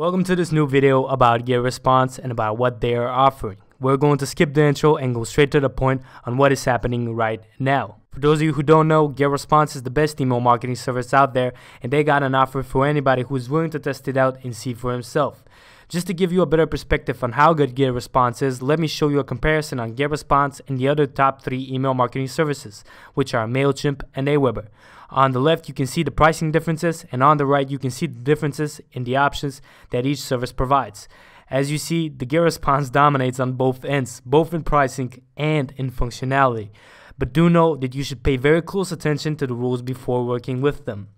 Welcome to this new video about GetResponse and about what they are offering. We're going to skip the intro and go straight to the point on what is happening right now. For those of you who don't know, GetResponse is the best email marketing service out there and they got an offer for anybody who is willing to test it out and see for himself. Just to give you a better perspective on how good GetResponse is, let me show you a comparison on GetResponse and the other top three email marketing services, which are MailChimp and Aweber. On the left, you can see the pricing differences, and on the right, you can see the differences in the options that each service provides. As you see, the GetResponse dominates on both ends, both in pricing and in functionality. But do know that you should pay very close attention to the rules before working with them.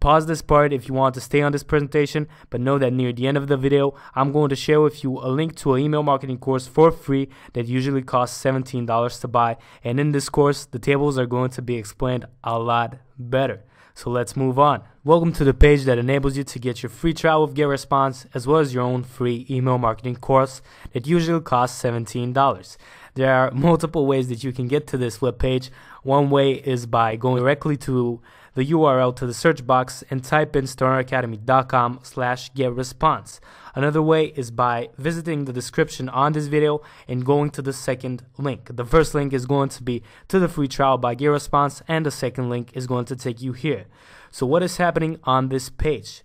Pause this part if you want to stay on this presentation, but know that near the end of the video, I'm going to share with you a link to an email marketing course for free that usually costs $17 to buy. And in this course, the tables are going to be explained a lot better. So let's move on. Welcome to the page that enables you to get your free trial with GetResponse as well as your own free email marketing course that usually costs $17. There are multiple ways that you can get to this web page. One way is by going directly to the URL to the search box and type in stoneracademy.com slash getresponse. Another way is by visiting the description on this video and going to the second link. The first link is going to be to the free trial by GetResponse and the second link is going to take you here. So what is happening on this page?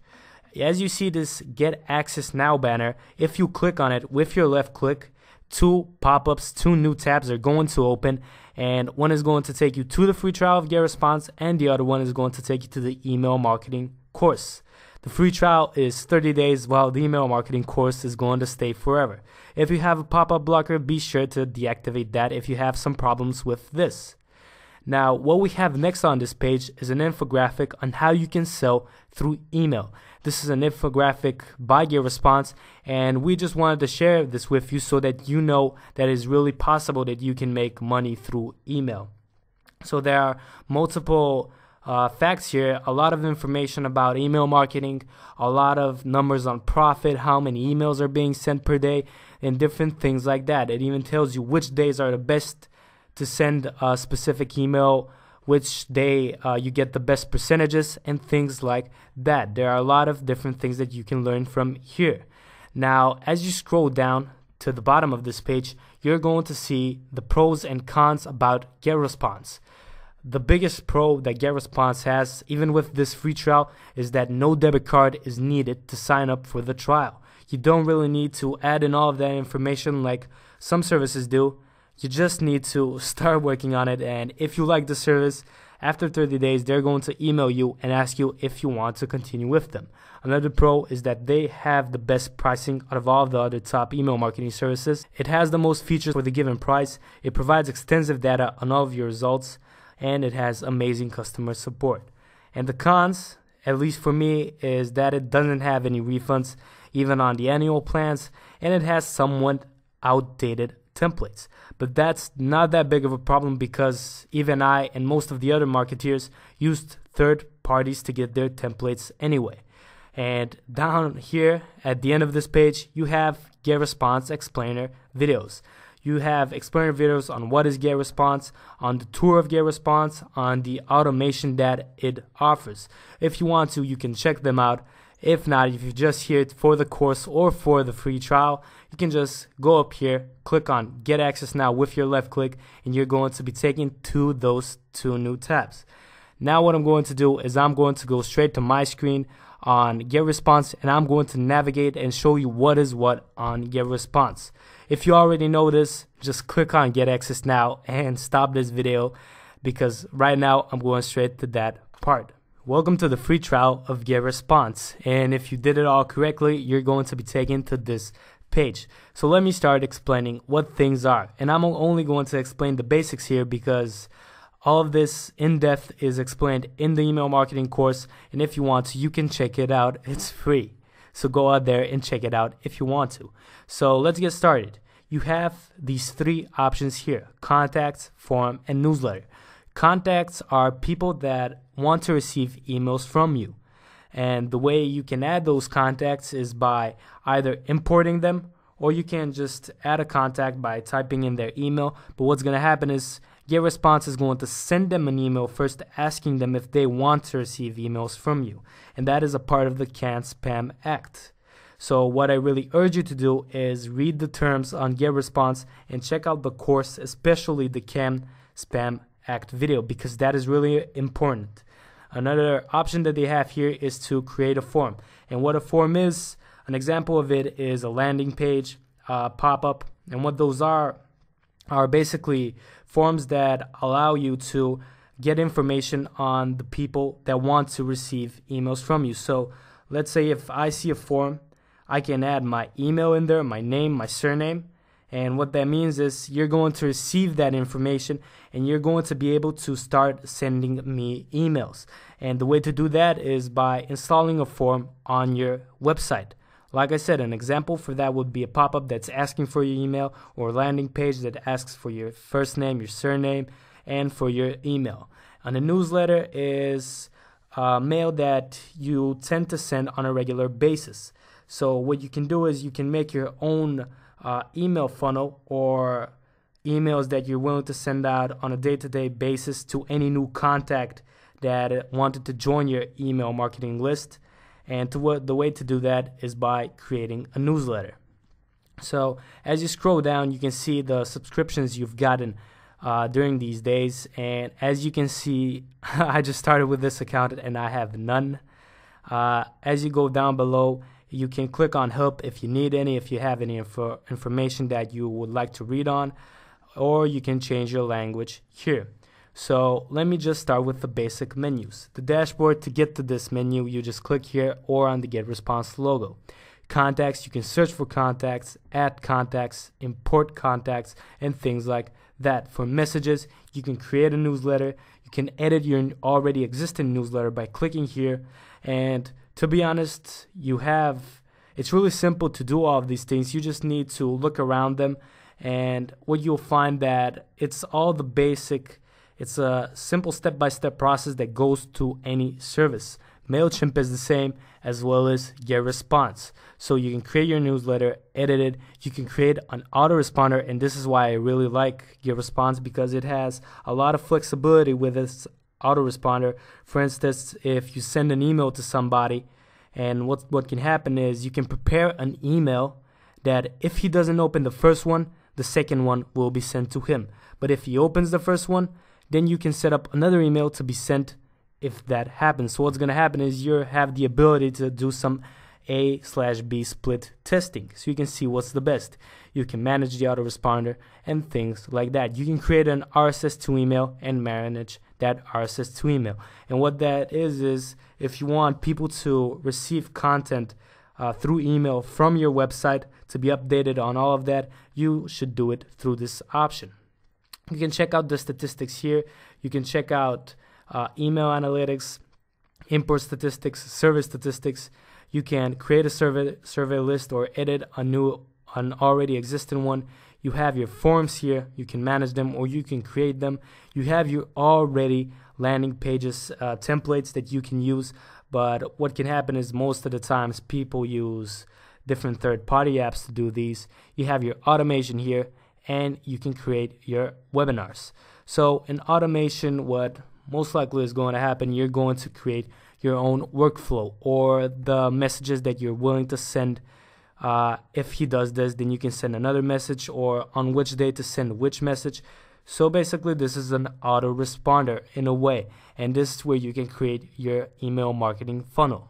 As you see this Get Access Now banner, if you click on it with your left click, two pop-ups, two new tabs are going to open and one is going to take you to the free trial of GetResponse and the other one is going to take you to the email marketing course. The free trial is 30 days while the email marketing course is going to stay forever. If you have a pop-up blocker, be sure to deactivate that if you have some problems with this. Now, what we have next on this page is an infographic on how you can sell through email. This is an infographic by GetResponse, and we just wanted to share this with you so that you know that it's really possible that you can make money through email. So there are multiple uh, facts here, a lot of information about email marketing, a lot of numbers on profit, how many emails are being sent per day, and different things like that. It even tells you which days are the best to send a specific email, which day uh, you get the best percentages, and things like that. There are a lot of different things that you can learn from here. Now, as you scroll down to the bottom of this page, you're going to see the pros and cons about GetResponse. The biggest pro that GetResponse has, even with this free trial, is that no debit card is needed to sign up for the trial. You don't really need to add in all of that information like some services do. You just need to start working on it. And if you like the service, after 30 days, they're going to email you and ask you if you want to continue with them. Another pro is that they have the best pricing out of all of the other top email marketing services. It has the most features for the given price. It provides extensive data on all of your results and it has amazing customer support. And the cons, at least for me, is that it doesn't have any refunds even on the annual plans and it has somewhat outdated templates. But that's not that big of a problem because even I and most of the other marketeers used third parties to get their templates anyway. And down here at the end of this page, you have GetResponse explainer videos. You have explainer videos on what is GetResponse, on the tour of GetResponse, on the automation that it offers. If you want to, you can check them out if not, if you're just here for the course or for the free trial, you can just go up here, click on Get Access Now with your left click, and you're going to be taken to those two new tabs. Now what I'm going to do is I'm going to go straight to my screen on Get Response, and I'm going to navigate and show you what is what on Get Response. If you already know this, just click on Get Access Now and stop this video because right now I'm going straight to that part. Welcome to the free trial of GetResponse. And if you did it all correctly, you're going to be taken to this page. So let me start explaining what things are. And I'm only going to explain the basics here because all of this in depth is explained in the email marketing course. And if you want to, you can check it out. It's free. So go out there and check it out if you want to. So let's get started. You have these three options here contacts, form, and newsletter. Contacts are people that want to receive emails from you. And the way you can add those contacts is by either importing them or you can just add a contact by typing in their email. But what's going to happen is GetResponse is going to send them an email first asking them if they want to receive emails from you. And that is a part of the Can Spam Act. So what I really urge you to do is read the terms on GetResponse and check out the course, especially the Can Spam Act video because that is really important. Another option that they have here is to create a form. And what a form is, an example of it is a landing page, uh, pop-up, and what those are are basically forms that allow you to get information on the people that want to receive emails from you. So let's say if I see a form, I can add my email in there, my name, my surname. And what that means is you're going to receive that information and you're going to be able to start sending me emails. And the way to do that is by installing a form on your website. Like I said, an example for that would be a pop up that's asking for your email or a landing page that asks for your first name, your surname, and for your email. And a newsletter is a mail that you tend to send on a regular basis. So, what you can do is you can make your own uh, email funnel or emails that you're willing to send out on a day to day basis to any new contact that wanted to join your email marketing list. And to the way to do that is by creating a newsletter. So as you scroll down, you can see the subscriptions you've gotten uh, during these days. And as you can see, I just started with this account and I have none. Uh, as you go down below, you can click on help if you need any, if you have any info information that you would like to read on, or you can change your language here. So let me just start with the basic menus. The dashboard, to get to this menu, you just click here or on the Get Response logo. Contacts, you can search for contacts, add contacts, import contacts, and things like that. For messages, you can create a newsletter. You can edit your already existing newsletter by clicking here. And to be honest, you have it's really simple to do all of these things. You just need to look around them and what you'll find that it's all the basic it's a simple step-by-step process that goes to any service. MailChimp is the same as well as GetResponse. So you can create your newsletter, edit it, you can create an autoresponder, and this is why I really like GetResponse because it has a lot of flexibility with its autoresponder. For instance, if you send an email to somebody, and what what can happen is you can prepare an email that if he doesn't open the first one, the second one will be sent to him. But if he opens the first one, then you can set up another email to be sent if that happens. So what's going to happen is you have the ability to do some A slash B split testing. So you can see what's the best. You can manage the autoresponder and things like that. You can create an RSS to email and manage that RSS to email. And what that is, is if you want people to receive content uh, through email from your website to be updated on all of that, you should do it through this option. You can check out the statistics here. You can check out uh, email analytics, import statistics, service statistics. You can create a survey survey list or edit a new an already existing one. You have your forms here. You can manage them or you can create them. You have your already landing pages uh, templates that you can use. But what can happen is most of the times people use different third-party apps to do these. You have your automation here and you can create your webinars. So in automation, what most likely is going to happen, you're going to create your own workflow or the messages that you're willing to send. Uh, if he does this, then you can send another message or on which day to send which message. So basically, this is an autoresponder in a way, and this is where you can create your email marketing funnel.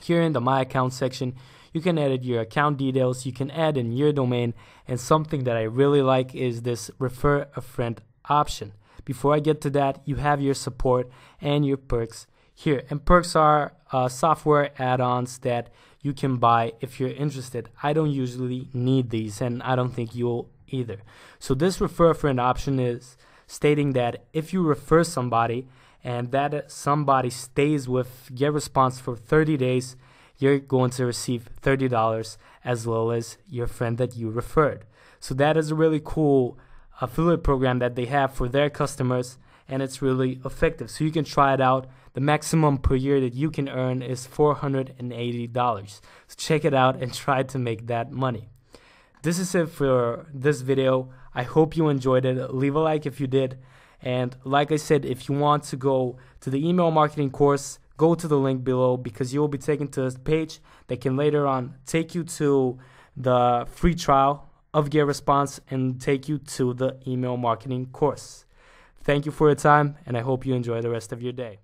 Here in the My Account section, you can edit your account details, you can add in your domain, and something that I really like is this refer a friend option. Before I get to that, you have your support and your perks here. And perks are uh, software add ons that you can buy if you're interested. I don't usually need these, and I don't think you'll either. So, this refer friend option is stating that if you refer somebody and that somebody stays with GetResponse for 30 days, you're going to receive $30 as well as your friend that you referred. So that is a really cool affiliate program that they have for their customers and it's really effective. So you can try it out. The maximum per year that you can earn is $480. So check it out and try to make that money. This is it for this video. I hope you enjoyed it. Leave a like if you did. And like I said, if you want to go to the email marketing course, go to the link below because you will be taken to a page that can later on take you to the free trial of GetResponse and take you to the email marketing course. Thank you for your time, and I hope you enjoy the rest of your day.